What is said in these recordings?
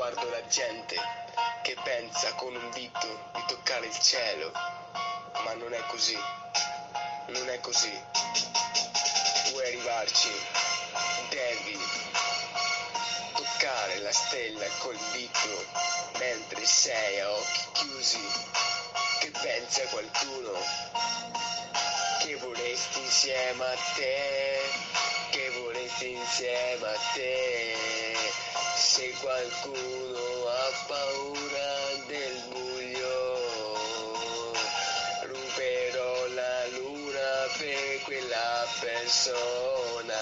guardo la gente che pensa con un dito di toccare il cielo, ma non è così, non è così. Vuoi arrivarci? Devi toccare la stella col dito mentre sei a occhi chiusi. Che pensa qualcuno che vorresti insieme a te, che vorresti insieme a te. Se qualcuno ha paura del buio, ruberò la luna per quella persona,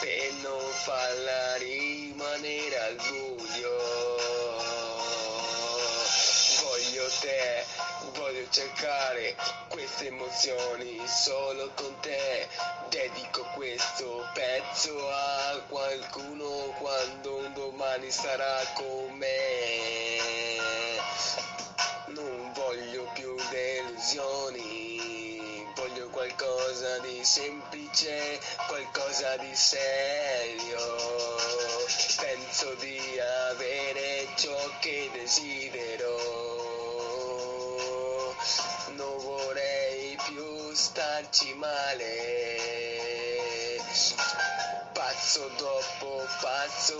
per non farla rimanere al buio. Cercare queste emozioni solo con te. Dedico questo pezzo a qualcuno quando un domani sarà con me. Non voglio più delusioni, voglio qualcosa di semplice, qualcosa di serio. Starci male. Pazzo dopo pazzo,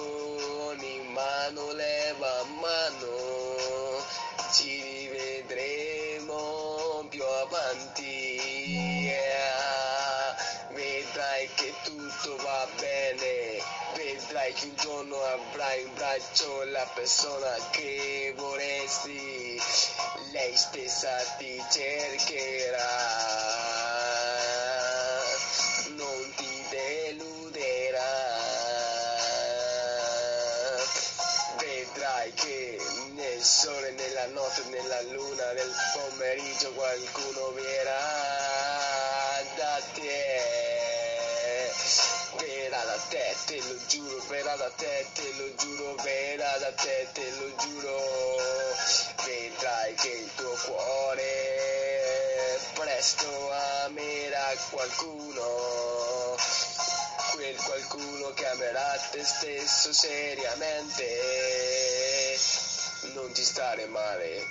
ogni mano leva mano. Ci rivedremo più avanti. yeah. Vedrai che tutto va bene. Vedrai che un giorno avrai in braccio la persona che vorresti. Lei stessa ti cercherà. Nel sole, nella notte, nella luna, nel pomeriggio qualcuno verrà da te. Verrà da te, te lo giuro, verrà da te, te lo giuro, verrà da te, te lo giuro. Vedrai che il tuo cuore presto amerà qualcuno quel qualcuno che amerà te stesso seriamente. Non ti stare male,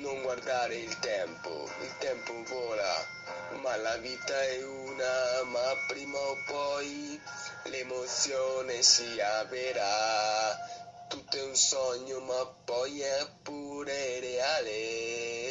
non guardare il tempo, il tempo vola, ma la vita è una, ma prima o poi l'emozione si avverrà. Tutto è un sogno, ma poi è pure reale.